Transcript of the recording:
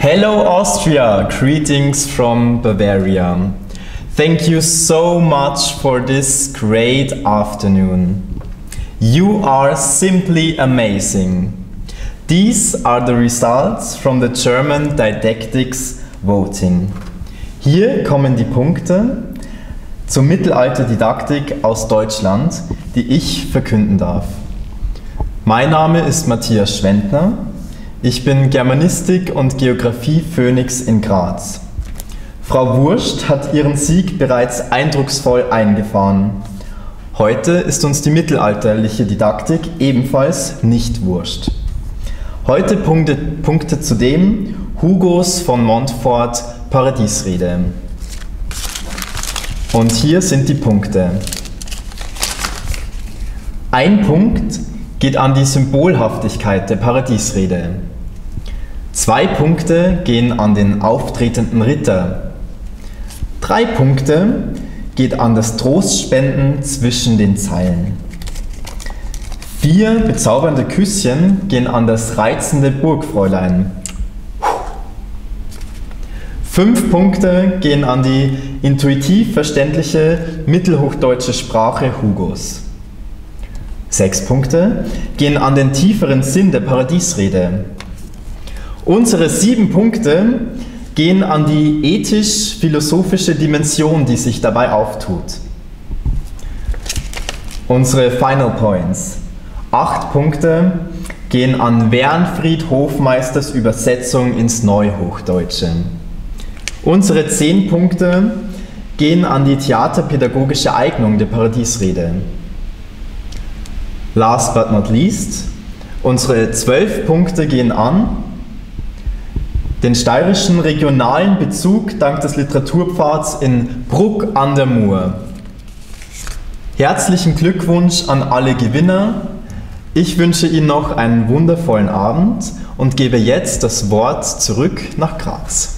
Hello Austria, greetings from Bavaria. Thank you so much for this great afternoon. You are simply amazing. These are the results from the German Didactics Voting. Hier kommen die Punkte zur Mittelalterdidaktik aus Deutschland, die ich verkünden darf. Mein Name ist Matthias Schwendner. Ich bin Germanistik und Geographie Phoenix in Graz. Frau Wurst hat ihren Sieg bereits eindrucksvoll eingefahren. Heute ist uns die mittelalterliche Didaktik ebenfalls nicht wurscht. Heute punktet, punktet zudem Hugos von Montfort Paradiesrede. Und hier sind die Punkte. Ein Punkt geht an die Symbolhaftigkeit der Paradiesrede. Zwei Punkte gehen an den auftretenden Ritter. Drei Punkte geht an das Trostspenden zwischen den Zeilen. Vier bezaubernde Küsschen gehen an das reizende Burgfräulein. Fünf Punkte gehen an die intuitiv verständliche mittelhochdeutsche Sprache Hugos. Sechs Punkte gehen an den tieferen Sinn der Paradiesrede. Unsere sieben Punkte gehen an die ethisch-philosophische Dimension, die sich dabei auftut. Unsere Final Points. Acht Punkte gehen an Wernfried Hofmeisters Übersetzung ins Neuhochdeutsche. Unsere zehn Punkte gehen an die theaterpädagogische Eignung der Paradiesrede. Last but not least, unsere zwölf Punkte gehen an den steirischen regionalen Bezug dank des Literaturpfads in Bruck an der Mur. Herzlichen Glückwunsch an alle Gewinner. Ich wünsche Ihnen noch einen wundervollen Abend und gebe jetzt das Wort zurück nach Graz.